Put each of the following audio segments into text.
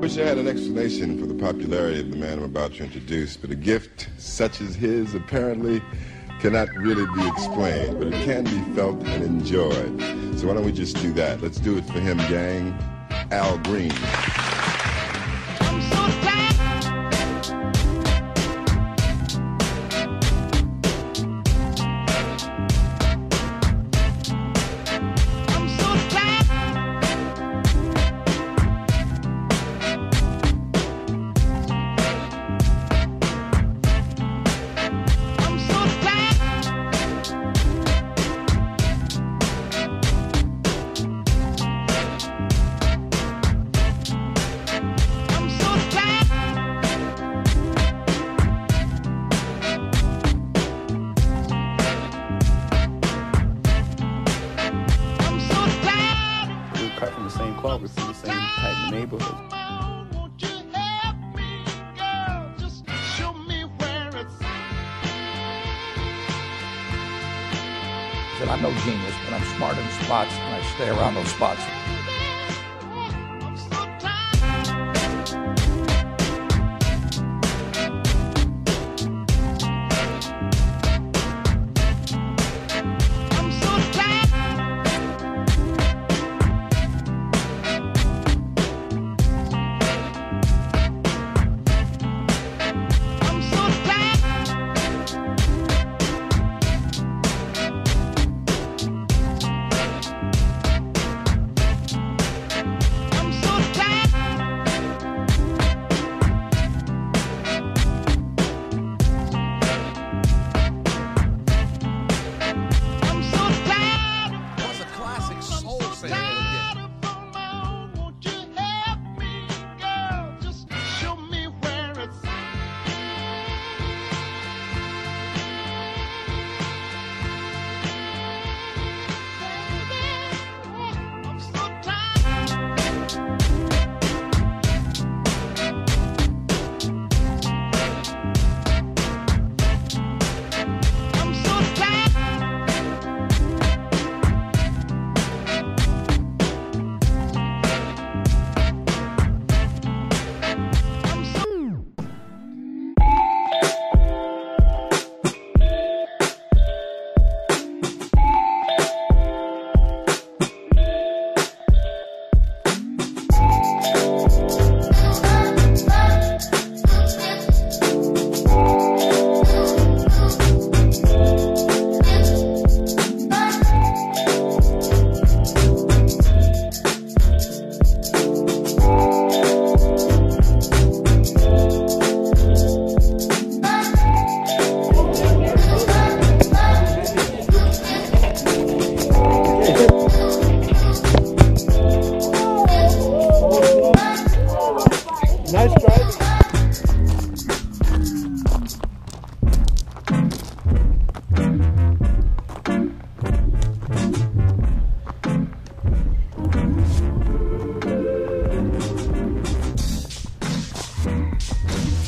Wish I had an explanation for the popularity of the man I'm about to introduce, but a gift such as his apparently cannot really be explained, but it can be felt and enjoyed. So why don't we just do that? Let's do it for him, gang. Al Green. Said, I'm no genius, but I'm smart in spots, and I stay around those spots.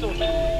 そう。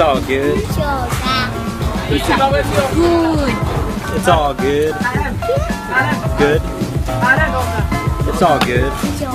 It's all good. It's all good. Good. It's all good.